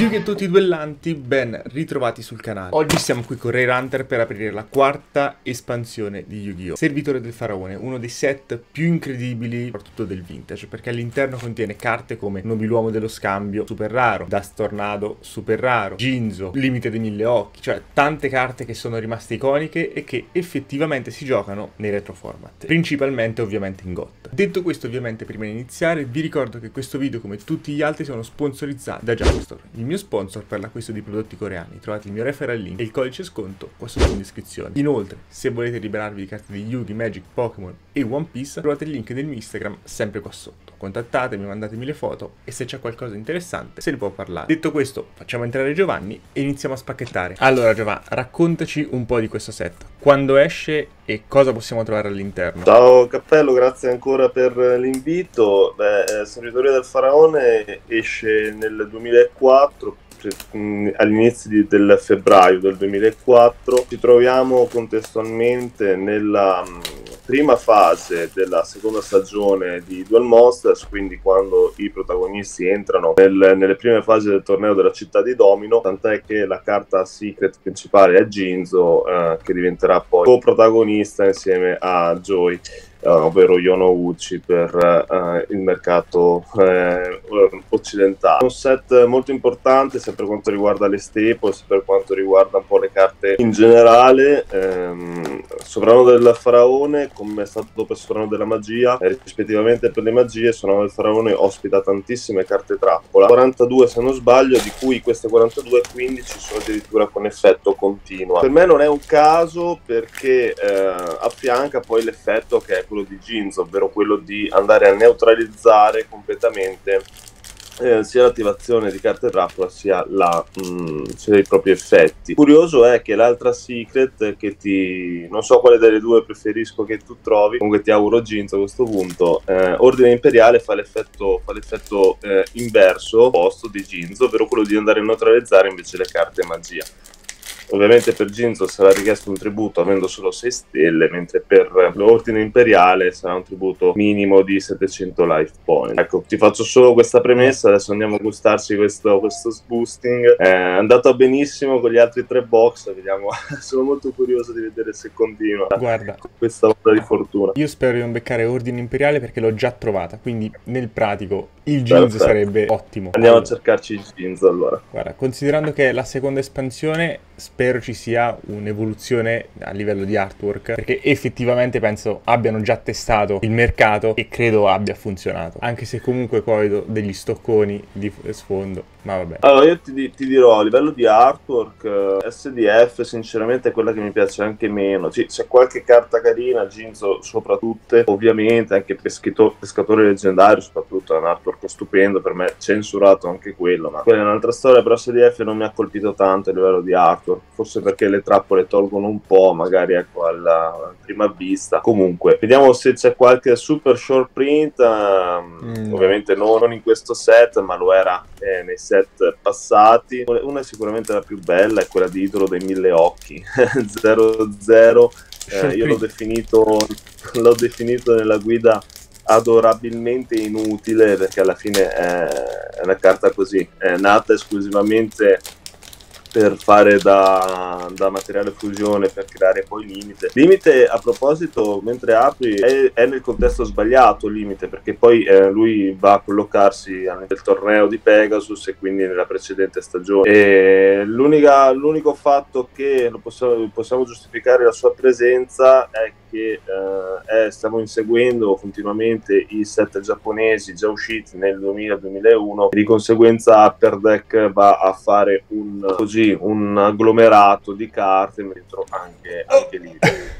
Yugi e tutti i duellanti, ben ritrovati sul canale. Oggi siamo qui con Ray Hunter per aprire la quarta espansione di Yu-Gi-Oh! Servitore del Faraone, uno dei set più incredibili, soprattutto del vintage, perché all'interno contiene carte come Nobiluomo dello Scambio, super raro, Dust Tornado, super raro, Ginzo, Limite dei Mille Occhi, cioè tante carte che sono rimaste iconiche e che effettivamente si giocano nei retro format, principalmente ovviamente in GOT. Detto questo, ovviamente prima di iniziare, vi ricordo che questo video, come tutti gli altri, sono sponsorizzati da Jumpstore il mio sponsor per l'acquisto di prodotti coreani. Trovate il mio referral link e il codice sconto qua sotto in descrizione. Inoltre, se volete liberarvi di carte di Yugi, Magic, Pokémon e One Piece, trovate il link del mio Instagram sempre qua sotto. Contattatemi, mandatemi le foto e se c'è qualcosa di interessante se ne può parlare. Detto questo, facciamo entrare Giovanni e iniziamo a spacchettare. Allora Giovanni, raccontaci un po' di questo set. Quando esce e cosa possiamo trovare all'interno? Ciao Cappello, grazie ancora per l'invito. Beh, Servitoria del Faraone esce nel 2004 2004 all'inizio del febbraio del 2004 ci troviamo contestualmente nella prima fase della seconda stagione di Duel Monsters, quindi quando i protagonisti entrano nel, nelle prime fasi del torneo della città di Domino, tant'è che la carta secret principale è Ginzo, eh, che diventerà poi co-protagonista insieme a Joy uh, ovvero Yono Uchi per uh, il mercato eh, occidentale. Un set molto importante sia per quanto riguarda le staple, sia per quanto riguarda un po' le carte in generale. Ehm, Sovrano del Faraone, come dopo il Sovrano della Magia, eh, rispettivamente per le magie, Sovrano del Faraone ospita tantissime carte trappola, 42 se non sbaglio, di cui queste 42 15 sono addirittura con effetto continuo. Per me non è un caso perché eh, affianca poi l'effetto che è quello di Ginzo, ovvero quello di andare a neutralizzare completamente eh, sia l'attivazione di carte trappola sia, la, mh, mm, sia, i propri effetti. Curioso è che l'altra secret che ti... non so quale delle due preferisco che tu trovi, comunque ti auguro Ginzo a questo punto, eh, Ordine Imperiale fa l'effetto, fa l'effetto eh, inverso, opposto di Ginzo, ovvero quello di andare a neutralizzare invece le carte magia. Ovviamente per Ginzo sarà richiesto un tributo avendo solo 6 stelle, mentre per l'ordine imperiale sarà un tributo minimo di 700 life point. Ecco, ti faccio solo questa premessa, adesso andiamo a gustarci questo, questo boosting. È andato benissimo con gli altri tre box, vediamo, sono molto curioso di vedere se continua Guarda, questa volta di fortuna. Io spero di non beccare ordine imperiale perché l'ho già trovata, quindi nel pratico il Ginzo sarebbe ottimo. Andiamo allora. a cercarci il Ginzo allora. Guarda, considerando che è la seconda espansione, spero ci sia un'evoluzione a livello di artwork, perché effettivamente penso abbiano già testato il mercato e credo abbia funzionato. Anche se comunque poi vedo degli stocconi di sfondo. Ma vabbè. Allora, io ti, ti, dirò a livello di artwork, eh, SDF sinceramente è quella che mi piace anche meno. C- c'è qualche carta carina, Ginzo sopra tutte, ovviamente anche Peschito- Pescatore Leggendario, soprattutto è un artwork stupendo, per me censurato anche quello, ma quella è un'altra storia, però SDF non mi ha colpito tanto a livello di artwork, forse perché le trappole tolgono un po', magari ecco alla, prima vista. Comunque, vediamo se c'è qualche super short print, um, mm. ovviamente non, non in questo set, ma lo era eh, nei set passati. Una è sicuramente la più bella, è quella di Idolo dei Mille Occhi 00. Eh, io l'ho definito, l'ho definito nella guida adorabilmente inutile perché alla fine è una carta così, è nata esclusivamente per fare da, da, materiale fusione per creare poi limite. Limite a proposito, mentre apri, è, è nel contesto sbagliato limite perché poi eh, lui va a collocarsi nel torneo di Pegasus e quindi nella precedente stagione. E l'unico fatto che possiamo, possiamo giustificare la sua presenza è che eh, è, stiamo inseguendo continuamente i set giapponesi già usciti nel 2000-2001 e di conseguenza Upper Deck va a fare un, così, un agglomerato di carte dentro anche, anche lì.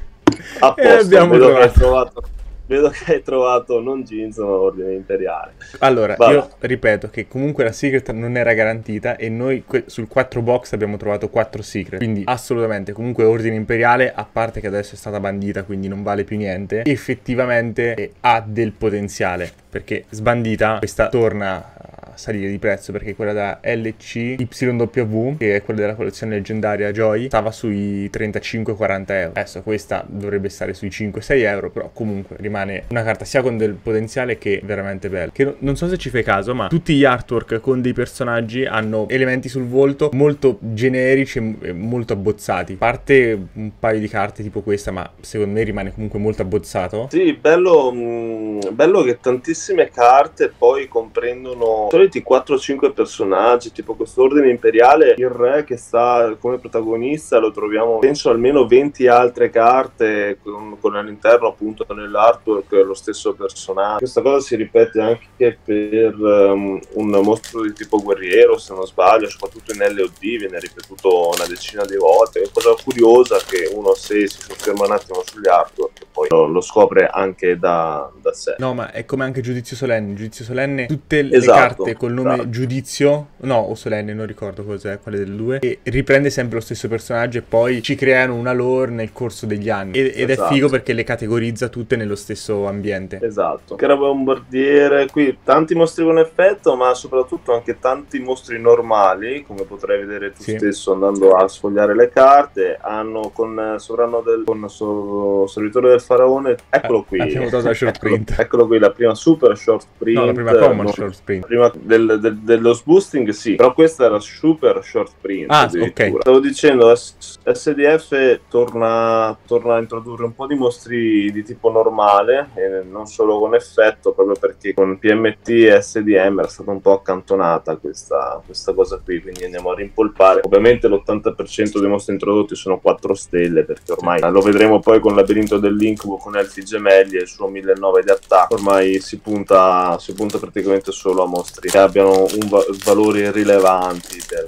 A posto, abbiamo trovato vedo che hai trovato non jeans ma ordine imperiale. Allora, Vabbè. io ripeto che comunque la secret non era garantita e noi sul 4 box abbiamo trovato 4 secret, quindi assolutamente comunque ordine imperiale, a parte che adesso è stata bandita quindi non vale più niente, effettivamente ha del potenziale, perché sbandita questa torna salire di prezzo perché quella da LC YW, che è quella della collezione leggendaria Joy, stava sui 35-40 euro. Adesso questa dovrebbe stare sui 5-6 euro, però comunque rimane una carta sia con del potenziale che veramente bella. Che non so se ci fai caso, ma tutti gli artwork con dei personaggi hanno elementi sul volto molto generici e molto abbozzati. A parte un paio di carte tipo questa, ma secondo me rimane comunque molto abbozzato. Sì, bello, mh, mm, bello che tantissime carte poi comprendono soliti 4-5 personaggi, tipo quest'ordine imperiale, il re che sta come protagonista, lo troviamo penso almeno 20 altre carte con, con all'interno appunto nell'artwork lo stesso personaggio. Questa cosa si ripete anche per um, un mostro di tipo guerriero, se non sbaglio, soprattutto in LOD viene ripetuto una decina di volte. È una cosa curiosa che uno se si sofferma un attimo sugli artwork poi lo, lo scopre anche da, da, sé. No, ma è come anche Giudizio Solenne. Giudizio Solenne, tutte le esatto, carte col nome esatto. Giudizio, no, o Solenne, non ricordo cos'è, quale delle due, e riprende sempre lo stesso personaggio e poi ci creano una lore nel corso degli anni. Ed, ed esatto. è figo perché le categorizza tutte nello stesso ambiente. Esatto. Che era bombardiere, qui tanti mostri con effetto, ma soprattutto anche tanti mostri normali, come potrai vedere tu sì. stesso andando a sfogliare le carte, hanno con sovrano del con so, servitore del faraone, eccolo qui. Abbiamo dato la short print. Eccolo, eccolo, qui, la prima super short print. No, la prima common no, short print. Prima del, del, dello boosting, sì, però questa era super short print. Ah, ok. Stavo dicendo, SDF torna, torna, a introdurre un po' di mostri di tipo normale, e non solo con effetto, proprio perché con PMT e SDM era stata un po' accantonata questa, questa cosa qui, quindi andiamo a rimpolpare. Ovviamente l'80% dei mostri introdotti sono 4 stelle, perché ormai lo vedremo poi con Labirinto dell'Incubo, con Elfi Gemelli e il suo 1009 di attacco. Ormai si punta, si punta praticamente solo a mostri che abbiano un va- valori rilevanti del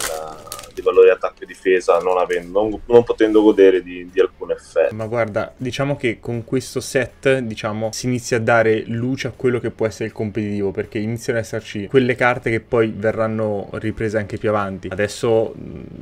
di valore attacco e difesa non, avendo, non, non potendo godere di, di, alcun effetto. Ma guarda, diciamo che con questo set diciamo, si inizia a dare luce a quello che può essere il competitivo perché iniziano ad esserci quelle carte che poi verranno riprese anche più avanti. Adesso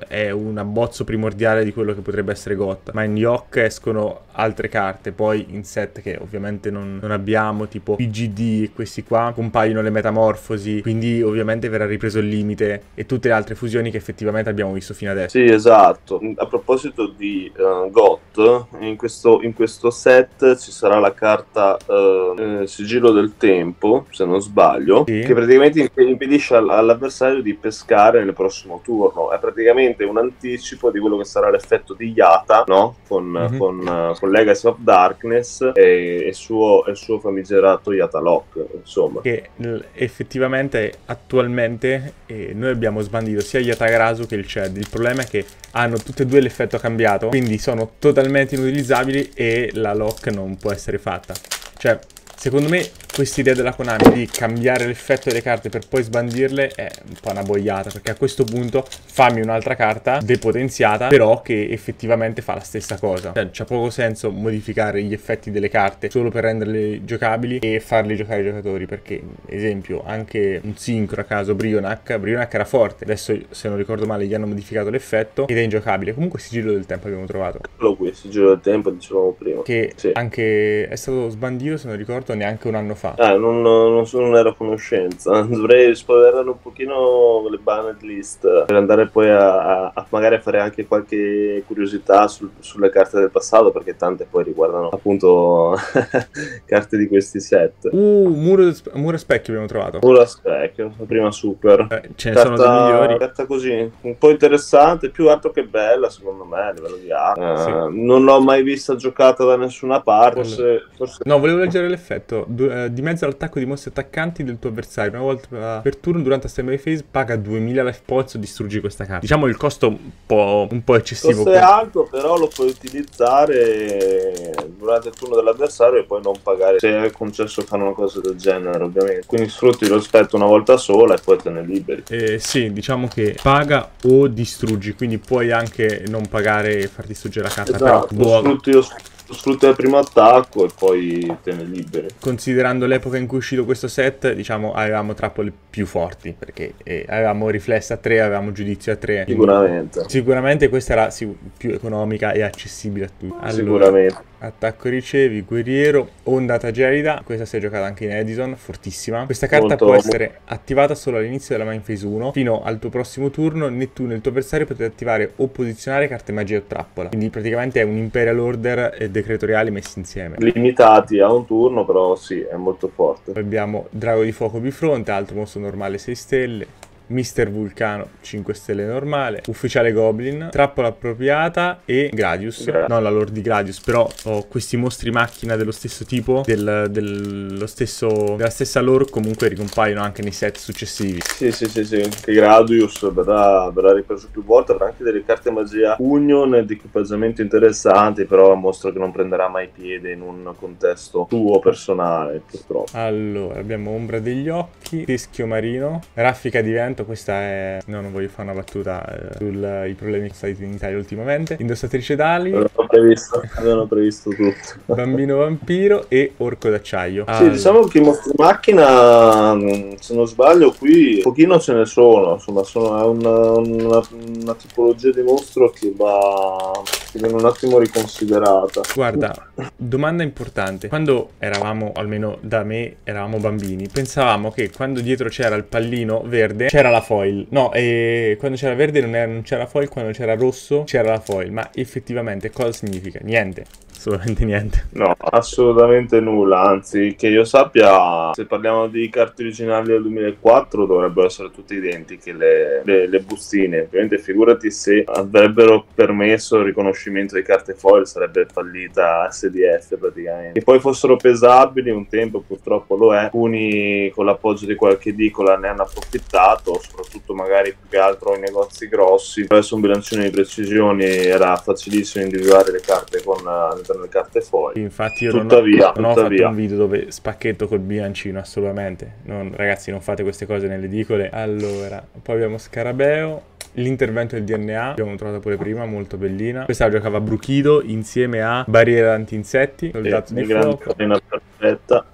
è un abbozzo primordiale di quello che potrebbe essere GOT, ma in Yok escono altre carte, poi in set che ovviamente non, non abbiamo, tipo PGD e questi qua, compaiono le metamorfosi, quindi ovviamente verrà ripreso il limite e tutte le altre fusioni che effettivamente abbiamo visto fino adesso. Sì, esatto. A proposito di uh, GOT, in questo, in questo, set ci sarà la carta uh, Sigillo del Tempo, se non sbaglio, sì. che praticamente impedisce all'avversario di pescare nel prossimo turno. È praticamente un anticipo di quello che sarà l'effetto di Yata, no? Con, mm-hmm. con, uh, con Legacy of Darkness e il suo, suo famigerato Yata Lock, insomma. Che effettivamente attualmente eh, noi abbiamo sbandito sia Yata Grasu che il Shed. Il problema è che hanno tutte e due l'effetto cambiato, quindi sono totalmente inutilizzabili e la lock non può essere fatta. Cioè, secondo me questa idea della Konami di cambiare l'effetto delle carte per poi sbandirle è un po' una boiata, perché a questo punto fammi un'altra carta depotenziata, però che effettivamente fa la stessa cosa. Cioè, c'ha poco senso modificare gli effetti delle carte solo per renderle giocabili e farli giocare i giocatori, perché, esempio, anche un sincro a caso, Brionac, Brionac era forte, adesso se non ricordo male gli hanno modificato l'effetto ed è ingiocabile. Comunque sigillo del tempo abbiamo trovato. Quello qui, sigillo del tempo, dicevamo prima. Che sì. anche è stato sbandito, se non ricordo, neanche un anno fa fa. Ah, non, non, sono, non ero a conoscenza. Dovrei spoilerare un pochino le banned list per andare poi a, a, magari a fare anche qualche curiosità sul, sulle carte del passato, perché tante poi riguardano appunto carte di questi set. Uh, muro, muro specchio abbiamo trovato. Muro specchio, la prima super. Eh, ce ne carta, sono dei migliori. Carta così, un po' interessante, più altro che bella secondo me a livello di arte. Uh, sì. Non l'ho mai vista giocata da nessuna parte. Forse, forse... No, volevo leggere l'effetto. Du- uh, di mezzo all'attacco di mostri attaccanti del tuo avversario. Una volta per turno durante la standby phase paga 2000 life points o distruggi questa carta. Diciamo il costo un po', un po eccessivo. Costo è alto, però lo puoi utilizzare durante il turno dell'avversario e poi non pagare se è concesso fare una cosa del genere, ovviamente. Quindi sfrutti lo spettro una volta sola e poi te ne liberi. Eh, sì, diciamo che paga o distruggi, quindi puoi anche non pagare e far distruggere la carta. Esatto, però buono. sfrutti lo spettro sfrutta il primo attacco e poi te ne liberi. Considerando l'epoca in cui è uscito questo set, diciamo avevamo trappole più forti perché eh, avevamo riflessa a 3, avevamo giudizio a 3. Sicuramente. Sicuramente questa era più economica e accessibile a tutti. Allora, Sicuramente. Attacco ricevi, guerriero, ondata gelida, questa si è giocata anche in Edison, fortissima. Questa carta Molto- può essere attivata solo all'inizio della main phase 1, fino al tuo prossimo turno né tu né il tuo avversario potete attivare o posizionare carte magia o trappola. Quindi praticamente è un Imperial Order e decretoriali messi insieme. Limitati a un turno, però sì, è molto forte. Poi abbiamo Drago di Fuoco bifronte, altro mostro normale 6 stelle. Mister Vulcano 5 stelle normale, Ufficiale Goblin, Trappola appropriata e Gradius. Gra- non la lore di Gradius, però ho questi mostri macchina dello stesso tipo, del- dello stesso, della stessa lore, comunque ricompaiono anche nei set successivi. Sì, sì, sì, sì, che Gradius verrà, verrà ripreso più volte, avrà anche delle carte magia Union di equipaggiamento interessanti, però è un mostro che non prenderà mai piede in un contesto tuo personale, purtroppo. Allora, abbiamo Ombra degli Occhi, Teschio Marino, Raffica di Vento, questa è... No, non voglio fare una battuta eh, sui problemi che sono stati in Italia ultimamente. Indossatrice d'ali, Avevano previsto, avevano previsto tutto. Bambino Vampiro e Orco d'acciaio. Sì, diciamo che i mostri macchina, mh, se non sbaglio, qui un pochino ce ne sono, insomma, sono, è una, una- una tipologia di mostro che va viene un attimo riconsiderata. Guarda, domanda importante. Quando eravamo, almeno da me, eravamo bambini, pensavamo che quando dietro c'era il pallino verde c'era la foil. No, e quando c'era verde non, era- non c'era foil, quando c'era rosso c'era la foil. Ma effettivamente cosa significa? Niente. Assolutamente niente. No, assolutamente nulla, anzi, che io sappia, se parliamo di carte originali del 2004 dovrebbero essere tutte identiche le, le- le bustine, ovviamente figurati se avrebbero permesso il riconoscimento di carte foil sarebbe fallita SDF praticamente. Che poi fossero pesabili un tempo purtroppo lo è, alcuni con l'appoggio di qualche edicola ne hanno approfittato, soprattutto magari più che altro i negozi grossi, attraverso un bilancino di precisioni era facilissimo individuare le carte con eh, all'interno delle carte foil. Infatti io Tuttavia, non ho, non ho fatto un video dove spacchetto col bilancino, assolutamente. Non- ragazzi, non fate queste cose nelle edicole. Allora, poi abbiamo Scarabeo. L'intervento del DNA, abbiamo trovato pure prima, molto bellina. Questa giocava Bruchido insieme a Barriera anti-insetti, soldato di di fuoco. perfetta.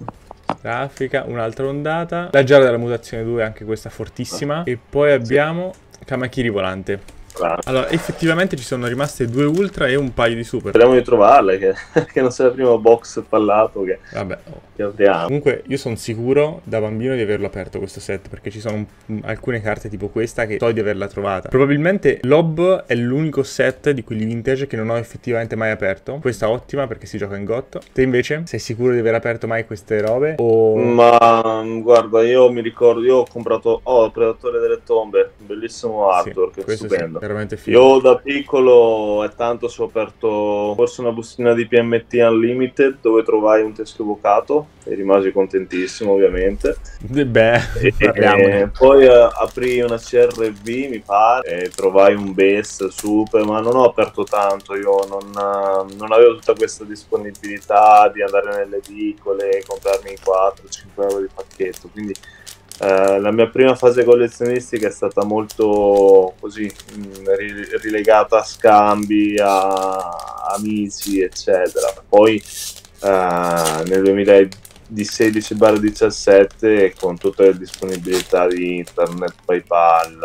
Traffica, un'altra ondata. La giara della mutazione 2, anche questa fortissima. E poi abbiamo Kamakiri volante. Allora, effettivamente ci sono rimaste due ultra e un paio di super. Speriamo di trovarle, che, che non sia il primo box pallato che, Vabbè, che apriamo. Comunque io sono sicuro da bambino di averlo aperto questo set perché ci sono alcune carte tipo questa che so di averla trovata. Probabilmente Lob è l'unico set di quelli vintage che non ho effettivamente mai aperto. Questa ottima perché si gioca in gotto. Te invece sei sicuro di aver aperto mai queste robe? O... Ma mm, guarda, io mi ricordo, io ho comprato oh, il Predatore delle Tombe, un bellissimo Sì, artwork, questo stupendo. sì, veramente figo. Io da piccolo è tanto ho aperto forse una bustina di PMT Unlimited dove trovai un teschio vocato e rimasi contentissimo ovviamente. Eh, Beh, E, e poi eh, aprì una CRV mi pare e trovai un best super ma non ho aperto tanto io non, eh, non avevo tutta questa disponibilità di andare nelle edicole comprarmi 4-5 euro di pacchetto quindi eh, la mia prima fase collezionistica è stata molto così ri- rilegata a scambi a amici eccetera. Poi eh, nel 2016-17 con tutte le disponibilità di internet, PayPal,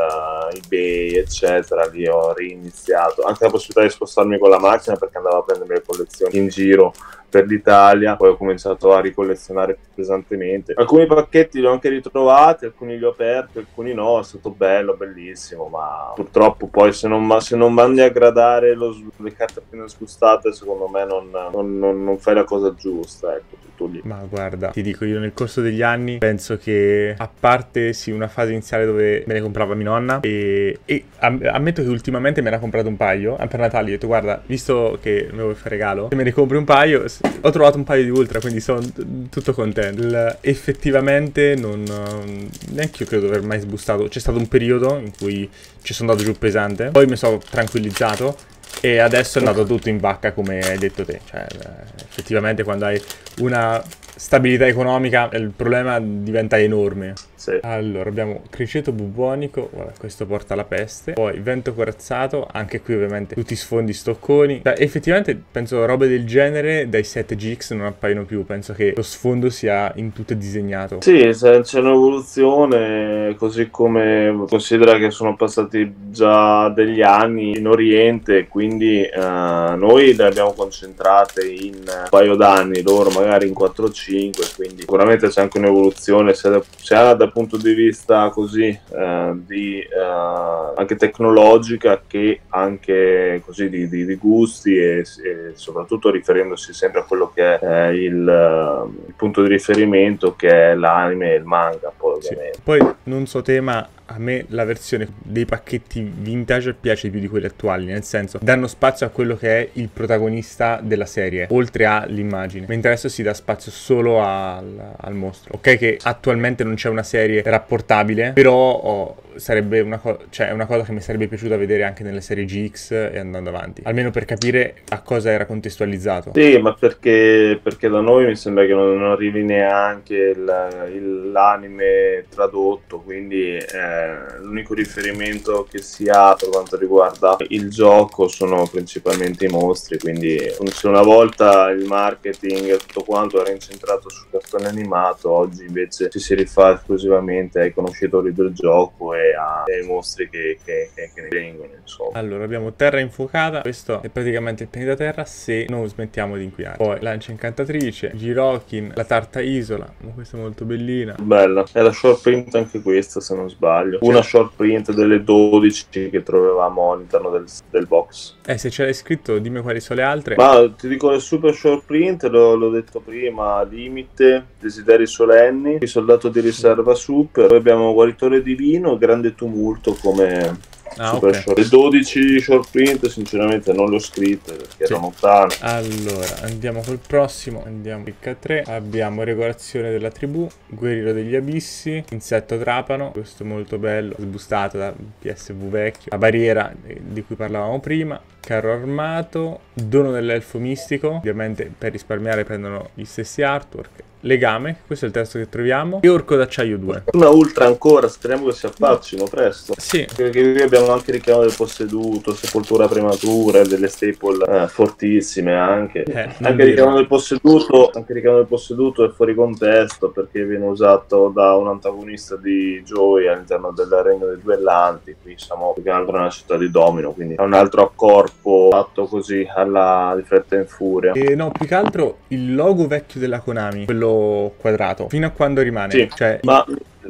eBay, eccetera, lì ho riniziato. Anche la possibilità di spostarmi con la macchina perché andavo a prendere le collezioni in giro per l'Italia, poi ho cominciato a ricollezionare più pesantemente. Alcuni pacchetti li ho anche ritrovati, alcuni li ho aperti, alcuni no, è stato bello, bellissimo, ma purtroppo poi se non, se non mandi a gradare lo le carte appena sgustate, secondo me non, non- non- non fai la cosa giusta, ecco, lì. Ma guarda, ti dico, io nel corso degli anni penso che, a parte sì, una fase iniziale dove me ne comprava mia nonna, e, e am- ammetto che ultimamente me ne ha comprato un paio, per Natale, ho detto, guarda, visto che lo vuoi fare regalo, se me ne compri un paio, ho trovato un paio di ultra, quindi sono tutto contento. Il- effettivamente non, ehm, neanche io credo di aver mai sbustato, c'è stato un periodo in cui ci sono andato giù pesante, poi mi sono tranquillizzato. E adesso è andato tutto in vacca come hai detto te, cioè eh, effettivamente quando hai una stabilità economica il problema diventa enorme. Sì. Allora, abbiamo criceto bubonico, vabbè, questo porta alla peste. Poi vento corazzato, anche qui ovviamente tutti sfondi stocconi. Cioè, effettivamente penso robe del genere dai 7GX non appaiono più, penso che lo sfondo sia in tutto disegnato. Sì, c'è un'evoluzione, così come considera che sono passati già degli anni in Oriente, quindi uh, noi le abbiamo concentrate in un paio d'anni, loro magari in 4-5, quindi sicuramente c'è anche un'evoluzione sia, da, sia dal punto di vista così uh, di, uh, anche tecnologica che anche così di, di, di gusti e, e, soprattutto riferendosi sempre a quello che è il, il punto di riferimento che è l'anime e il manga poi ovviamente. Sì. Poi non so te ma a me la versione dei pacchetti vintage piace più di quelli attuali, nel senso danno spazio a quello che è il protagonista della serie, oltre all'immagine, mentre adesso si dà spazio solo al, al mostro. Ok che attualmente non c'è una serie rapportabile, però oh, sarebbe una, co- cioè, è una cosa che mi sarebbe piaciuta vedere anche nelle serie GX e andando avanti, almeno per capire a cosa era contestualizzato. Sì, ma perché, perché da noi mi sembra che non, non arrivi neanche il, il, l'anime tradotto, quindi... Eh, l'unico riferimento che si ha per quanto riguarda il gioco sono principalmente i mostri, quindi se una volta il marketing e tutto quanto era incentrato sul cartone animato, oggi invece ci si rifà esclusivamente ai conoscitori del gioco e ai mostri che, che, che, che ne vengono. Insomma. Allora abbiamo Terra infuocata, questo è praticamente il pianeta Terra se non smettiamo di inquinare. Poi Lancia Incantatrice, Girokin, la Tarta Isola, questa è molto bellina. Bella, è la short print anche questa se non sbaglio sbaglio. Una short print delle 12 che trovavamo all'interno del, del box. Eh, se ce l'hai scritto, dimmi quali sono le altre. Ma ti dico le super short print, l'ho, detto prima, Limite, Desideri Solenni, Il Soldato di Riserva Super, poi abbiamo Guaritore Divino, Grande Tumulto come Ah, Super okay. short. Le 12 short print sinceramente non le ho scritte perché sì. erano tante. Allora, andiamo col prossimo, andiamo H3, abbiamo Regolazione della tribù, Guerriero degli abissi, Insetto trapano, questo molto bello, sbustato da PSV vecchio, La barriera eh, di cui parlavamo prima, Carro armato, Dono dell'elfo mistico, ovviamente per risparmiare prendono gli stessi artwork, Legame, questo è il testo che troviamo, e Orco d'acciaio 2. Una ultra ancora, speriamo che si affaccino presto. Sì. Perché qui abbiamo anche richiamo del posseduto, sepoltura prematura, delle staple eh, fortissime anche. Eh, anche, richiamo del posseduto, anche richiamo del posseduto è fuori contesto perché viene usato da un antagonista di Joey all'interno del regno dei duellanti. Qui siamo più che altro nella città di Domino, quindi è un altro accorpo fatto così alla di fretta in furia. E no, più che altro il logo vecchio della Konami, quello quadrato, fino a quando rimane. Sì, cioè... ma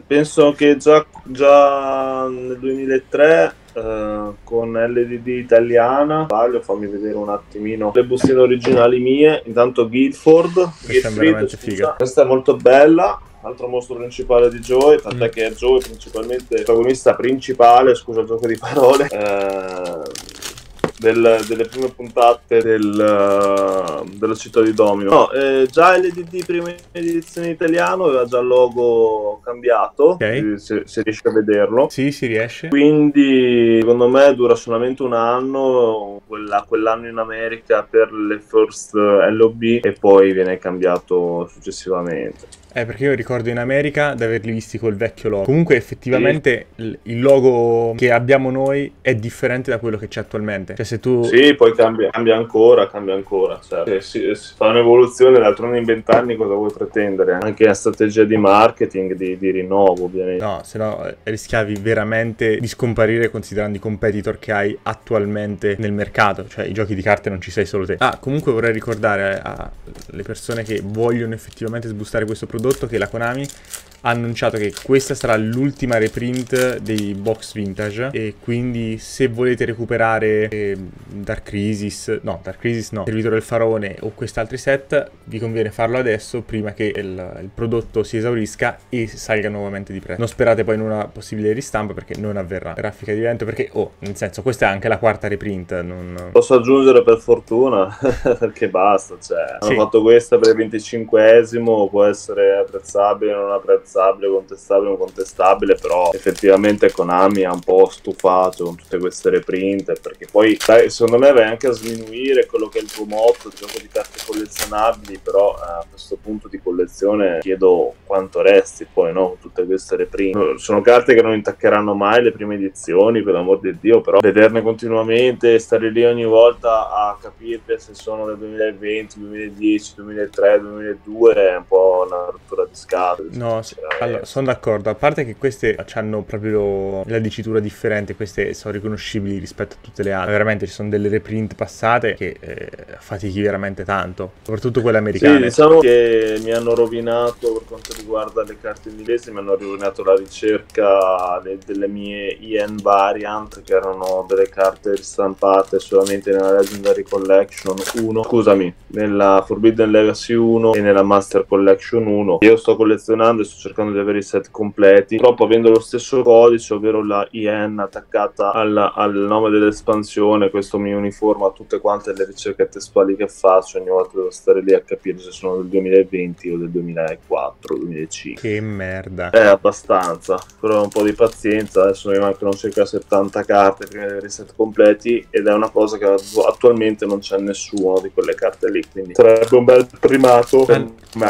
penso che già, già nel 2003 Uh, con LDD italiana. Sbaglio, fammi vedere un attimino le bustine originali mie. Intanto Guildford. È figa. Questa è molto bella. Altro mostro principale di Joey, tant'è mm. che è Joey principalmente il protagonista principale, scusa il gioco di parole. Uh, del, delle prime puntate del, uh, della città di Domino. No, eh, già LDD prima edizione italiano aveva già il logo cambiato, okay. se, se, riesci a vederlo. Sì, si riesce. Quindi secondo me dura solamente un anno, quella, quell'anno in America per le first LOB e poi viene cambiato successivamente. Eh, perché io ricordo in America di averli visti col vecchio logo. Comunque, effettivamente, sì. il logo che abbiamo noi è differente da quello che c'è attualmente. Cioè, se tu. Sì, poi cambia, cambia ancora, cambia ancora. Cioè, si, si, fa un'evoluzione, d'altronde in vent'anni cosa vuoi pretendere? Anche la strategia di marketing, di, di rinnovo, ovviamente. No, se no eh, rischiavi veramente di scomparire considerando i competitor che hai attualmente nel mercato. Cioè, i giochi di carte non ci sei solo te. Ah, comunque vorrei ricordare alle persone che vogliono effettivamente sbustare questo prodotto prodotto che la Konami ha annunciato che questa sarà l'ultima reprint dei box vintage e quindi se volete recuperare eh, Dark Crisis, no Dark Crisis no, Servitore del Faraone o quest'altri set vi conviene farlo adesso prima che il, il, prodotto si esaurisca e salga nuovamente di prezzo. Non sperate poi in una possibile ristampa perché non avverrà. Grafica di vento perché, oh, nel senso questa è anche la quarta reprint. Non... Posso aggiungere per fortuna perché basta, cioè hanno sì. fatto questa per il 25esimo, può essere apprezzabile, non apprezzabile, contestabile, non contestabile, però effettivamente Konami ha un po' stufato con tutte queste reprint, perché poi sai, secondo me vai anche a sminuire quello che è il tuo motto, il gioco di carte collezionabili, però eh, a questo punto di collezione chiedo quanto resti poi, no? Tutte queste reprint. Sono carte che non intaccheranno mai le prime edizioni, per l'amor di Dio, però vederne continuamente, stare lì ogni volta a capire se sono del 2020, 2010, 2003, 2002 è un po' una rottura di scatole. No, allora, sono d'accordo, a parte che queste hanno proprio la dicitura differente, queste sono riconoscibili rispetto a tutte le altre. Veramente ci sono delle reprint passate che eh, fatichi veramente tanto, soprattutto quelle americane. Sì, diciamo che mi hanno rovinato per quanto riguarda le carte inglesi, mi hanno rovinato la ricerca de- delle mie IN variant, che erano delle carte ristampate solamente nella Legendary Collection 1, scusami, nella Forbidden Legacy 1 e nella Master Collection 1. Io sto collezionando e sto cercando di avere i set completi, purtroppo avendo lo stesso codice, ovvero la IN attaccata al, al nome dell'espansione, questo mi uniforma a tutte quante le ricerche testuali che faccio, ogni volta devo stare lì a capire se sono del 2020 o del 2004, 2005. Che merda. È abbastanza, però un po' di pazienza, adesso mi mancano circa 70 carte prima di avere i set completi ed è una cosa che attualmente non c'è nessuno di quelle carte lì, quindi sarebbe un bel primato per me.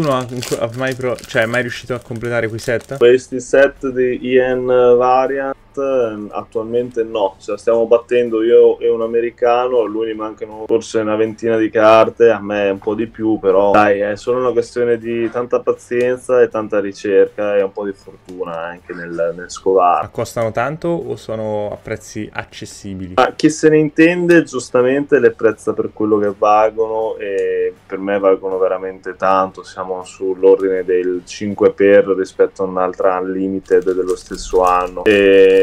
Nessuno ha, ha mai, cioè, mai riuscito a completare quei set? Questi set di Ian Variant Ehm, attualmente no, ce la stiamo battendo io e un americano, lui mi mancano forse una ventina di carte, a me un po' di più, però dai, è solo una questione di tanta pazienza e tanta ricerca e un po' di fortuna anche nel, nel scovare. Costano tanto o sono a prezzi accessibili? Ma chi se ne intende giustamente le prezza per quello che valgono e per me valgono veramente tanto, siamo sull'ordine del 5 per rispetto a un'altra unlimited dello stesso anno. E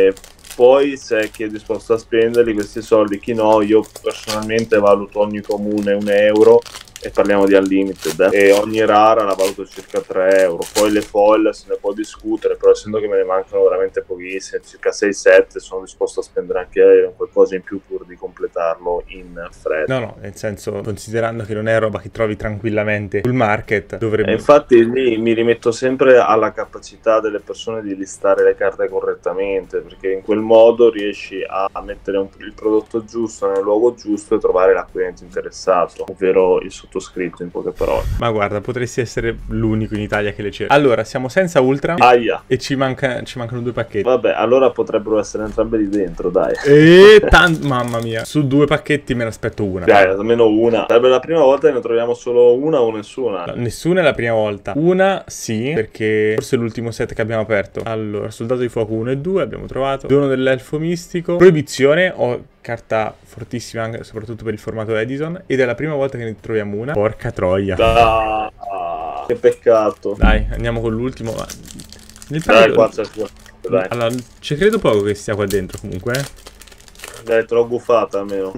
poi c'è chi è disposto a spenderli questi soldi, chi no, io personalmente valuto ogni comune un euro e parliamo di unlimited eh? e ogni rara la valuto circa 3 euro. Poi le foil se ne può discutere però essendo che me ne mancano veramente pochissime circa 6-7 sono disposto a spendere anche qualcosa in più pur di completarlo in fretta. No no nel senso considerando che non è roba che trovi tranquillamente sul market dovrebbe e infatti lì mi rimetto sempre alla capacità delle persone di listare le carte correttamente perché in quel modo riesci a mettere un, il prodotto giusto nel luogo giusto e trovare l'acquirente interessato ovvero il sottoscritto in poche parole. Ma guarda, potresti essere l'unico in Italia che le cerca. Allora, siamo senza Ultra Aia. e ci, manca, ci mancano due pacchetti. Vabbè, allora potrebbero essere entrambe lì dentro, dai. E tan- mamma mia, su due pacchetti me ne aspetto una. Dai, almeno una. Sarebbe la prima volta che ne troviamo solo una o nessuna. No, nessuna è la prima volta. Una sì, perché forse è l'ultimo set che abbiamo aperto. Allora, Soldato di Fuoco 1 e 2 abbiamo trovato. Dono dell'Elfo Mistico. Proibizione, ho carta fortissima anche soprattutto per il formato Edison ed è la prima volta che ne troviamo una. Porca troia. Ah, che peccato. Dai, andiamo con l'ultimo. Nel dai, c'è dai. Allora, ci credo poco che sia qua dentro comunque. Eh. Dai, te l'ho buffata almeno.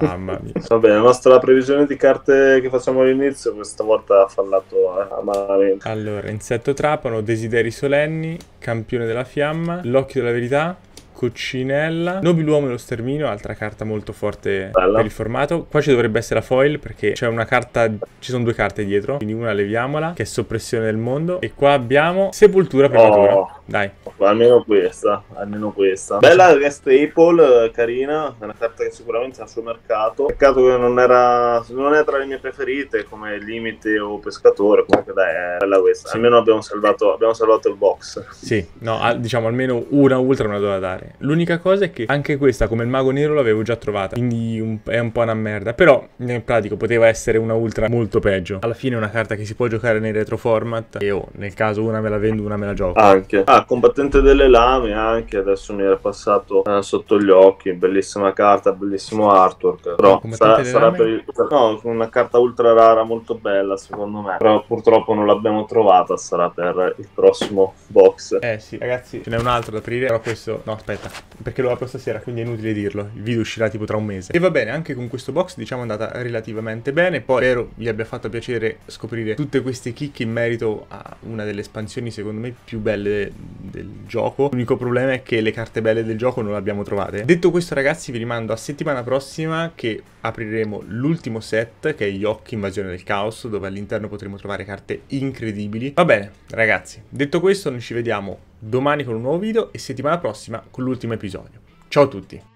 Mamma mia. Va bene, la nostra previsione di carte che facciamo all'inizio questa volta ha fallato eh, malamente. Allora, insetto trapano, desideri solenni, campione della fiamma, l'occhio della verità, Coccinella, Nobiluomo e lo sterminio, altra carta molto forte Bella. per il formato. Qua ci dovrebbe essere la foil perché c'è una carta, ci sono due carte dietro, quindi una leviamola, che è soppressione del mondo. E qua abbiamo sepoltura prematura. Oh. Dai. Almeno questa, almeno questa. Bella che staple, eh, carina, è una carta che sicuramente ha il suo mercato. Peccato che non era, non è tra le mie preferite come limite o pescatore, comunque dai, è bella questa. Sì. Almeno abbiamo salvato, abbiamo salvato il box. Sì, no, diciamo almeno una ultra una doveva dare. L'unica cosa è che anche questa, come il mago nero, l'avevo già trovata, quindi un, è un po' una merda. Però, nel pratico, poteva essere una ultra molto peggio. Alla fine è una carta che si può giocare nei retro format e oh, nel caso una me la vendo, una me la gioco. Anche. Ah, combattente delle lame anche, adesso mi era passato eh, sotto gli occhi, bellissima carta, bellissimo artwork, però sarà, sarà per il... No, una carta ultra rara, molto bella secondo me, però purtroppo non l'abbiamo trovata, sarà per il prossimo box. Eh sì, ragazzi, ce n'è un altro da aprire, però questo... No, aspetta. Aspetta, perché lo apro stasera, quindi è inutile dirlo. Il video uscirà tipo tra un mese. E va bene, anche con questo box diciamo è andata relativamente bene. Poi spero vi abbia fatto piacere scoprire tutte queste chicche in merito a una delle espansioni secondo me più belle del gioco. L'unico problema è che le carte belle del gioco non le abbiamo trovate. Detto questo ragazzi vi rimando a settimana prossima che apriremo l'ultimo set che è Yoki Invasione del Caos dove all'interno potremo trovare carte incredibili. Va bene ragazzi, detto questo noi ci vediamo domani con un nuovo video e settimana prossima con l'ultimo episodio. Ciao a tutti!